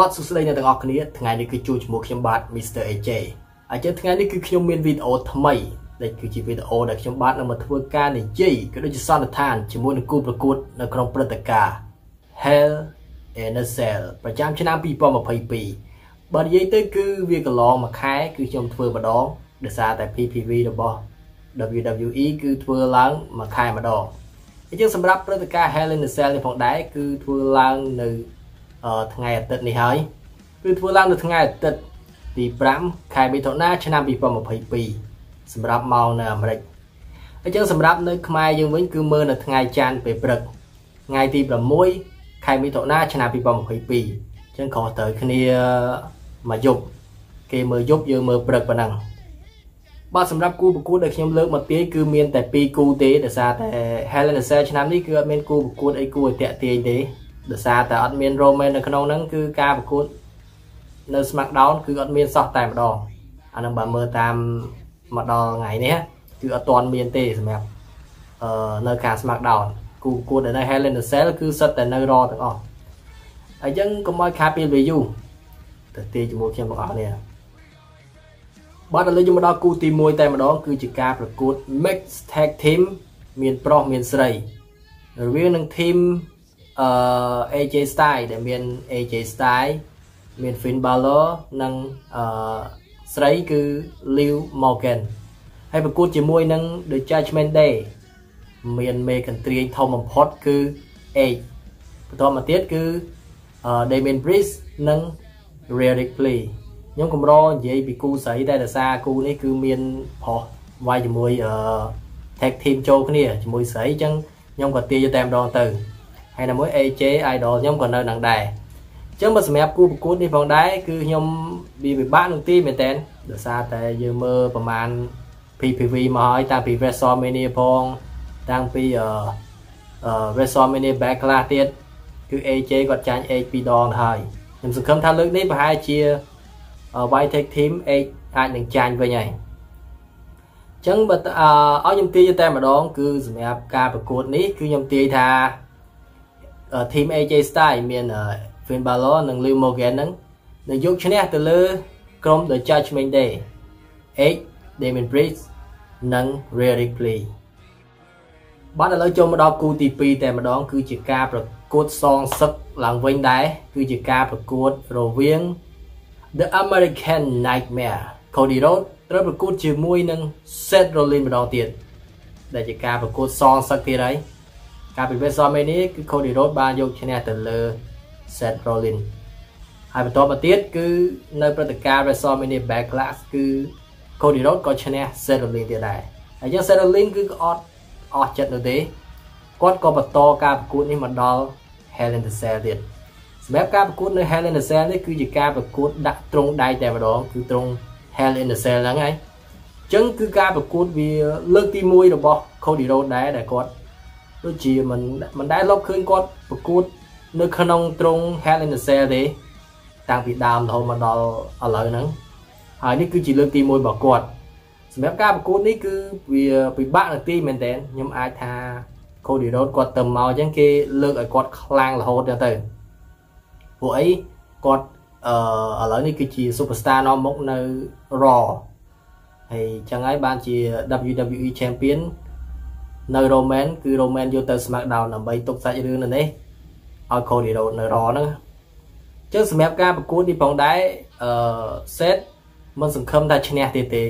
បាទសួស្តីអ្នកទាំងអស់គ្នាថ្ងៃនេះគឺជួបជាមួយខ្ញុំបាទ Mr. AJ អញ្ចឹងថ្ងៃនេះគឺខ្ញុំមានវីដេអូថ្មីដែលគឺជាវីដេអូដែលខ្ញុំបាទនឹងមកធ្វើការនិយាយក៏ដូចជាសន្និដ្ឋានជាមួយនឹងគូប្រកួតនៅក្នុងព្រឹត្តិការណ៍ Hell in a Cell ប្រចាំឆ្នាំ2022បើនិយាយទៅគឺវាកន្លងមួយខែគឺខ្ញុំធ្វើម្ដងដោយសារតែ PPV របស់ WWE គឺធ្វើឡើងមួយខែម្ដងអញ្ចឹងសម្រាប់ព្រឹត្តិការណ៍ Hell in a Cell នេះផងដែរគឺធ្វើឡើងនៅ ថ្ងៃអាទិត្យនេះហើយគឺធ្វើឡើងនៅថ្ងៃអាទិត្យទី5ខែមិថុនាឆ្នាំ2022សម្រាប់ម៉ោងនៅអាមេរិកអញ្ចឹងសម្រាប់នៅខ្មែរយើងវិញគឺមើលនៅថ្ងៃច័ន្ទពេលព្រឹកថ្ងៃទី6ខែមិថុនាឆ្នាំ2022អញ្ចឹងខុសត្រូវគ្នាមួយយប់គេមើលយប់យើងមើលព្រឹកប៉ុណ្ណឹងបាទសម្រាប់គូប្រកួតដែលខ្ញុំលើកមកទាយគឺមានតែ2គូទេដោយសារតែ Helen Cell ឆ្នាំនេះគឺអត់មានគូប្រកួតអីគួរឲ្យតាក់ទាញទេ ដោយសារតែអត់មាន Roman នៅក្នុងហ្នឹងគឺការប្រកួតនៅ SmackDown គឺអត់មានសោះតែម្ដងអានឹងបើមើលតាមមកដល់ថ្ងៃនេះគឺអត់ទាន់មានទេសម្រាប់អឺនៅការ SmackDown គូប្រកួតនៅ Hell in a Cell គឺសិតតែនៅ Raw ទាំងអស់អញ្ចឹងកុំឲ្យខាតពេលវេយូទៅទីជាមួយខ្ញុំបងប្អូននេះបាទឥឡូវយើងមកដល់គូទី1តែម្ដងគឺជាការប្រកួត Mix Tag Team មានប្រុសមានស្រីរវាងនឹង team អឺ AJ Style ដែលមាន AJ Style មាន Finn Balor និងអឺស្រីគឺ Liv Morgan ហើយប្រកួតជាមួយនឹង The Judgment Day មានមេកន្ទ្រាយធំបំផុតគឺ Edge បន្តមកទៀតគឺ Damien Priest និង Rhea Ripley ខ្ញុំកម្រនិយាយពីគូស្រីតែដោយសារគូនេះគឺមានប្រុសវាយជាមួយអឺ tag team ចូលគ្នាជាមួយស្រីអញ្ចឹងខ្ញុំក៏ទាយតែម្ដងទៅ ហើយនៅមួយ AJ Idol ខ្ញុំក៏នៅនឹងដែរអញ្ចឹងបើសម្រាប់គូប្រកួតនេះផងដែរគឺខ្ញុំវាពិបាកនឹងទីមែនតើដោយសារតែយើងមើលប្រហែល PPV មកហើយតាំងពី WrestleMania ផងតាំងពីអឺ WrestleMania Backlash ទៀតគឺ AJ គាត់ចាញ់ H ពីរដងទៅហើយខ្ញុំសង្ឃឹមថាលើកនេះប្រហែលជា White Tag Team H អាចនឹងចាញ់វិញហើយចឹងបើឲ្យខ្ញុំទាយតែម្ដង គឺសម្រាប់ការប្រកួតនេះគឺខ្ញុំទាយថា team AJ Style មាន Finn Balor និង Liv Morgan ហ្នឹងនឹងយកឈ្នះទៅលើក្រុម The Judgment Day Edge Damien Priest និង Rhea Ripley បាទឥឡូវចូលមកដល់គូទី2តែម្ដង គឺជាការប្រកួតសងសឹកឡើងវិញដែរគឺជាការប្រកួតរវាង The American Nightmare Cody Rhodes ត្រូវប្រកួតជាមួយនឹង Seth Rollins ម្ដងទៀតដែលជាការប្រកួតសងសឹកទៀតហើយ កាលពី WrestleMania គឺ Cody Rhodes បានយកឈ្នះទៅលើ Seth Rollins ហើយបន្តមកទៀតគឺនៅព្រឹត្តិការណ៍ WrestleMania Backlash គឺ Cody Rhodes ក៏ឈ្នះ Seth Rollins ទៀតដែរហើយចឹង Seth Rollins គឺអត់អស់ចិត្តនោះទេគាត់ក៏បន្តការប្រកួតនេះមកដល់ Hell in the Cell ទៀតសម្រាប់ការប្រកួតនៅ Hell in the Cell នេះគឺជាការប្រកួតដាក់ត្រង់ដៃតែម្ដងគឺត្រង់ Hell in the Cell ហ្នឹងហើយអញ្ចឹងគឺការប្រកួតវាលើកទី1របស់ Cody Rhodes ដែរដែលគាត់ ដូចជាមិនមិនដែលលបឃើញគាត់ប្រកួត នៅក្នុងត្រង់ Hell in the Cell ទេតាំងពីដើមរហូតមកដល់ឥឡូវហ្នឹងហើយនេះគឺជាលើកទី1របស់គាត់សម្រាប់ការប្រកួតនេះគឺវាពិបាកនៅទីមែនតើខ្ញុំអាចថា Cody Rhodes គាត់ទៅមកអញ្ចឹងគេលើកឲ្យគាត់ខ្លាំងរហូតទៅពួកអីគាត់អឺឥឡូវនេះគឺជា superstar នាំមុខនៅ Raw ហើយចឹងហើយបានជា WWE Champion នៅ Roman គឺ Roman យកទៅ SmackDown ដើម្បីទុកសាច់រឿងនៅនេះឲ្យ Cody Rhodes នៅ Raw ហ្នឹងចឹងសម្រាប់ការប្រកួតនេះផងដែរអឺ set មិនសង្ឃឹមថាឈ្នះទេទេ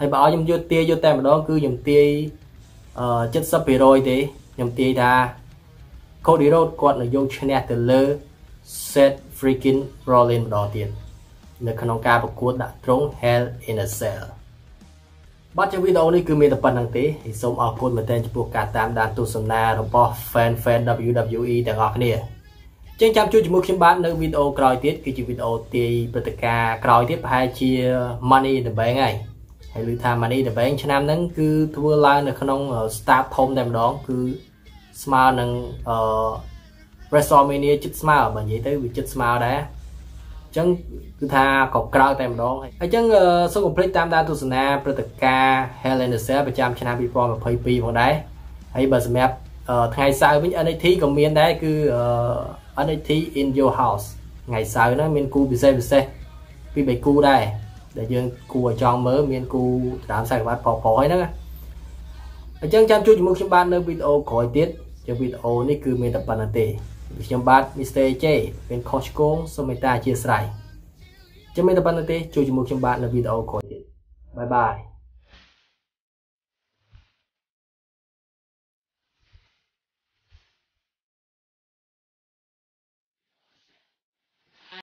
ហើយបើឲ្យខ្ញុំយកទាយយកតែម្ដងគឺខ្ញុំទាយអឺ70%ទេខ្ញុំទាយថា Cody Rhodes គាត់នឹងយកឈ្នះទៅលើ set freaking Rollins ម្ដងទៀតនៅក្នុងការប្រកួតដាក់ត្រង់ Hell in a Cell បាទជាវីដេអូនេះគឺមានតែប៉ុណ្្នឹងទេហើយសូមអរគុណមែនទែនចំពោះការតាមដានទស្សនារបស់ fan fan WWE ទាំងអស់គ្នាចឹងចាំជួបជាមួយខ្ញុំបាទនៅវីដេអូក្រោយទៀតគឺជាវីដេអូទាយព្រឹត្តិការណ៍ក្រោយទៀតប្រហែលជា Money in the Bank ហើយហើយឮថា Money in the Bank ឆ្នាំហ្នឹងគឺធ្វើឡើងនៅក្នុង start ធំតែម្ដងគឺស្មើនឹងអឺ WrestleMania ចិត្តស្មើបើនិយាយទៅវាចិត្តស្មើដែរ អញ្ចឹងគឺថាក៏ក្រៅតែម្ដងហើយអញ្ចឹងសូមកុំភ្លេចតាមដានទស្សនាព្រឹត្តិការណ៍ Hell in a Cell ប្រចាំឆ្នាំ2022ផងដែរហើយបើសម្រាប់ថ្ងៃសៅរ៍វិញ NXT ក៏មានដែរគឺ NXT in your house ថ្ងៃសៅរ៍ហ្នឹងមានគូពិសេសពិសេសពី3គូដែរដែលយើងគូឲ្យចង់មើលមានគូតាមខ្សែក្បាត់ប្រប្រហើយហ្នឹងអញ្ចឹងចាំជួយជាមួយខ្ញុំបាទនៅវីដេអូក្រោយទៀតជាវីដេអូនេះគឺមានតែប៉ុណ្្នឹងទេ ខ្ញុំបាទ Mr. J เป็นខុសឆ្គងសូមមេត្តាអធិស្ឋានចាំមានតែប៉ុណ្្នឹងទេជួយជាមួយខ្ញុំបាទនៅវីដេអូក្រោយទៀតបាយបាយ